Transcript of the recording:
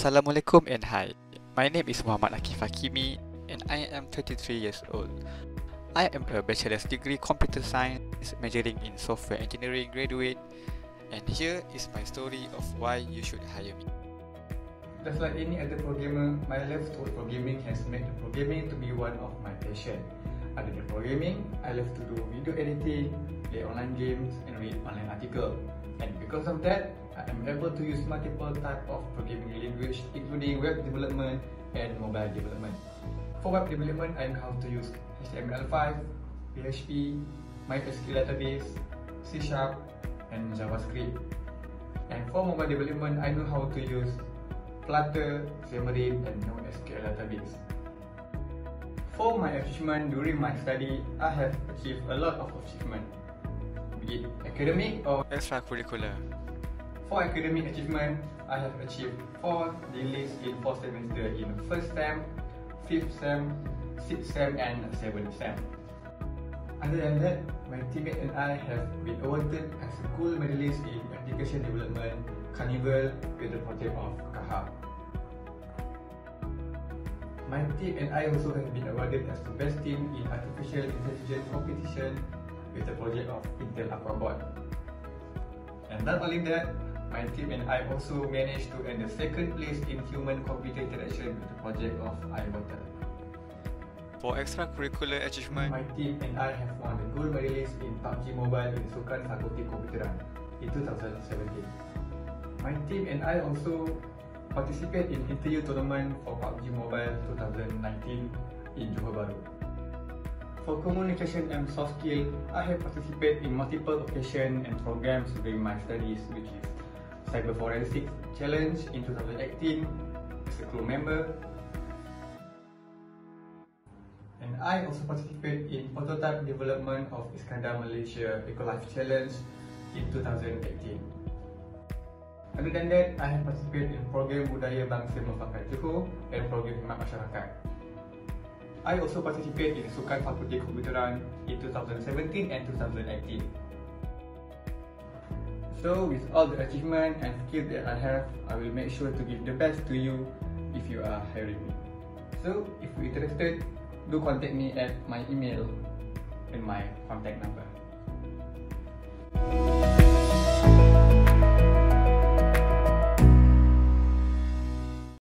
Assalamualaikum and hi. My name is Muhammad Akif Hakimi and I am 33 years old. I am a bachelor's degree computer science majoring in software engineering graduate and here is my story of why you should hire me. Just like any other programmer, my love towards programming has made programming to be one of my passion. Other than programming, I love to do video editing, play online games and read online articles. And because of that, I am able to use multiple type of programming language including web development and mobile development. For web development, I know how to use HTML5, PHP, MySQL database, C Sharp and JavaScript. And for mobile development, I know how to use Flutter, Xamarin and NoSQL database. For my achievement during my study, I have achieved a lot of achievement, be it academic or Extracurricular. For academic achievement, I have achieved 4 delays in 4 semesters in 1st SEM, 5th SEM, 6th SEM and 7th SEM. Other than that, my teammate and I have been awarded as a gold medalist in application development Carnival with the project of KAHA. My team and I also have been awarded as the best team in artificial intelligence competition with the project of Intel Aquabot. And not only that, my team and I also managed to earn the second place in human computer interaction with the project of iWater. For extracurricular achievement, My team and I have won the gold medalist in PUBG Mobile in Sukan Fakulti Komputeran in 2017. My team and I also participate in interview tournament for PUBG Mobile 2019 in Johor Bahru. For communication and soft skill, I have participated in multiple occasions and programs during my studies, which is Cyber Forensics Challenge in 2018 as a crew member. And I also participate in prototype development of Iskandar Malaysia Ecolife Challenge in 2018. Other than that, I have participated in program Budaya Bangsa Mempakai Johor and program Khidmat Masyarakat. I also participate in Sukan Fakulti Komputeran in 2017 and 2018. So with all the achievement and skill that I have, I will make sure to give the best to you if you are hiring me. So if you're interested, do contact me at my email and my contact number.